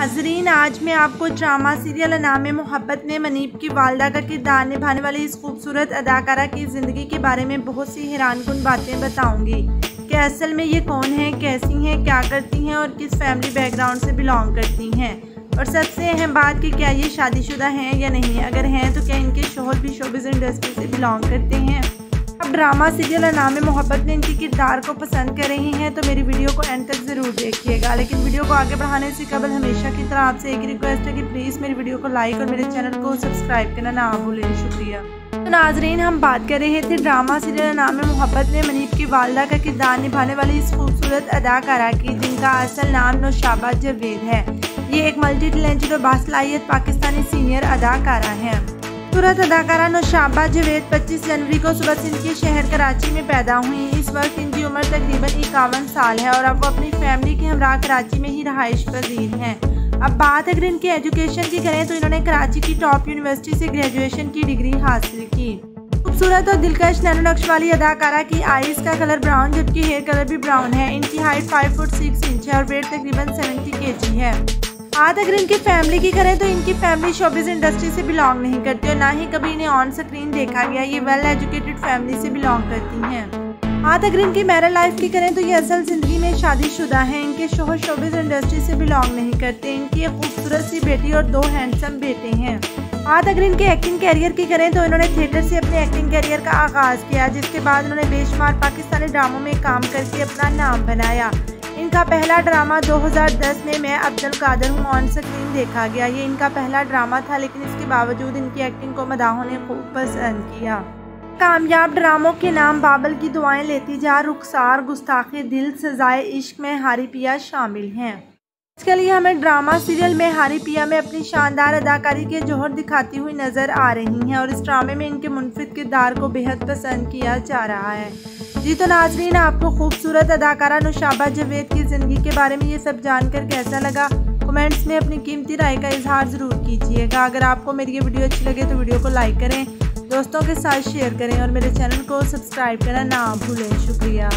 नाजरीन आज मैं आपको ड्रामा सीरियल नाम मोहब्बत में मनीब की वालदा का किरदार निभाने वाली इस खूबसूरत अदाकारा की ज़िंदगी के बारे में बहुत सी हैरान कन बातें बताऊँगी। कि असल में ये कौन है, कैसी हैं, क्या करती हैं और किस फैमिली बैकग्राउंड से बिलोंग करती हैं। और सबसे अहम बात कि क्या ये शादीशुदा हैं या नहीं, अगर हैं तो क्या इनके शोहर भी शोबिज़ इंडस्ट्री से बिलोंग करते हैं? ड्रामा सीरियल नाम मोहब्बत में इनके किरदार को पसंद कर रही हैं तो मेरी वीडियो को एंड तक ज़रूर देखिएगा। लेकिन वीडियो को आगे बढ़ाने से कबल हमेशा की तरह आपसे एक रिक्वेस्ट है कि प्लीज़ मेरी वीडियो को लाइक और मेरे चैनल को सब्सक्राइब करना ना भूलें। शुक्रिया। तो नाजरीन, हम बात कर रहे थे ड्रामा सीरियल नाम मोहब्बत में मनीब की वालदा का किरदार निभाने वाली इस खूबसूरत अदाकारा की, जिनका असल नाम नौशाबा जवेद है। ये एक मल्टी टैलेंटेड और बासलाहियत पाकिस्तानी सीनियर अदाकारा है। खूबसूरत अदाकारा नौशाबा जवेद 25 जनवरी को सुबह सिंध के शहर कराची में पैदा हुई इस वक्त इनकी उम्र तकरीबन इक्यावन साल है और अब वो अपनी फैमिली के हमरा कराची में ही रहाइश पजीर हैं। अब बात अगर इनके एजुकेशन की करें तो इन्होंने कराची की टॉप यूनिवर्सिटी से ग्रेजुएशन की डिग्री हासिल की। खूबसूरत और दिलकश नैनो नक्श वाली अदाकारा की आईज का कलर ब्राउन, जबकि हेयर कलर भी ब्राउन है। इनकी height five foot six inch है और वेट तकरीबन सेवेंटी के है। बात अगर इनकी फैमिली की करें तो इनकी फैमिली शोबिज इंडस्ट्री से बिलोंग नहीं करती और ना ही कभी इन्हें ऑन स्क्रीन देखा गया। ये वेल एजुकेटेड फैमिली से बिलोंग करती हैं। बात अगर इनकी मैरिड लाइफ की करें तो ये असल ज़िंदगी में शादीशुदा हैं। इनके शोहर शोबिज इंडस्ट्री से बिलोंग नहीं करते। इनकी एक खूबसूरत सी बेटी और दो हैंडसम बेटे हैं। बात अगर इनके एक्टिंग कैरियर की करें तो इन्होंने थिएटर से अपने एक्टिंग कैरियर का आगाज़ किया, जिसके बाद उन्होंने बेशुमार पाकिस्तानी ड्रामों में काम करके अपना नाम बनाया। इनका पहला ड्रामा 2010 में मैं, अब्दुल कादर हूँ ऑन स्क्रीन देखा गया। ये इनका पहला ड्रामा था, लेकिन इसके बावजूद इनकी एक्टिंग को मदाहों ने खूब पसंद किया। कामयाब ड्रामों के नाम बाबल की दुआएँ लेती जा, रुखसार, गुस्ताखी, दिल सजाए इश्क में हारी पिया शामिल हैं। इसके लिए हमें ड्रामा सीरियल में हारी पिया में अपनी शानदार अदाकारी के जोहर दिखाती हुई नज़र आ रही हैं और इस ड्रामे में इनके मुनफिद किरदार को बेहद पसंद किया जा रहा है। जी तो नाजरीन, आपको खूबसूरत अदाकारा नुशाबा जवेद की ज़िंदगी के बारे में ये सब जानकर कैसा लगा? कमेंट्स में अपनी कीमती राय का इजहार ज़रूर कीजिएगा। अगर आपको मेरी ये वीडियो अच्छी लगे तो वीडियो को लाइक करें, दोस्तों के साथ शेयर करें और मेरे चैनल को सब्सक्राइब करना ना भूलें। शुक्रिया।